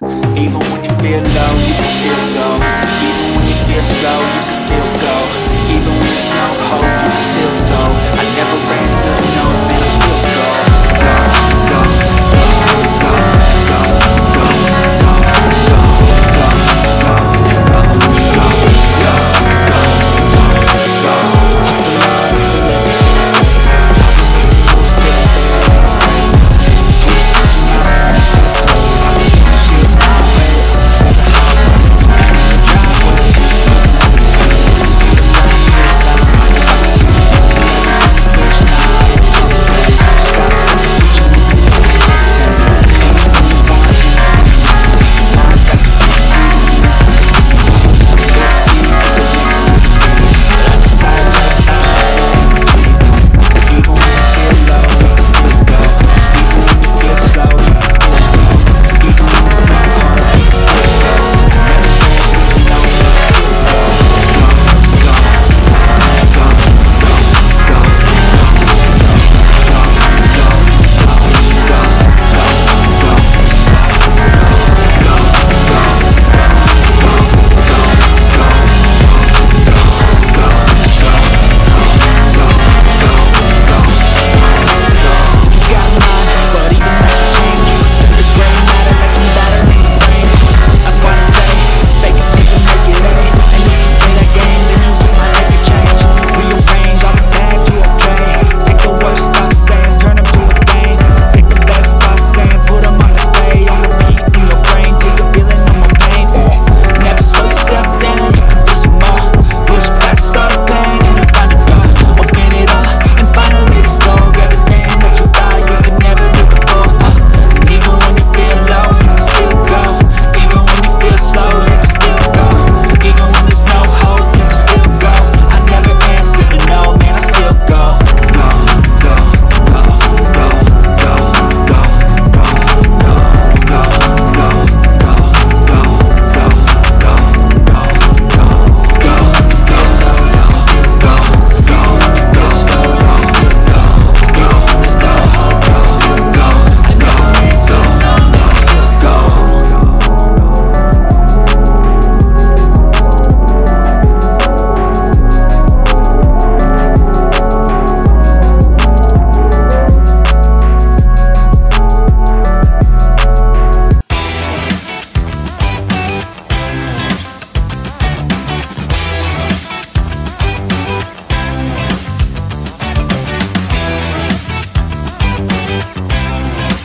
Even when you feel low, you can still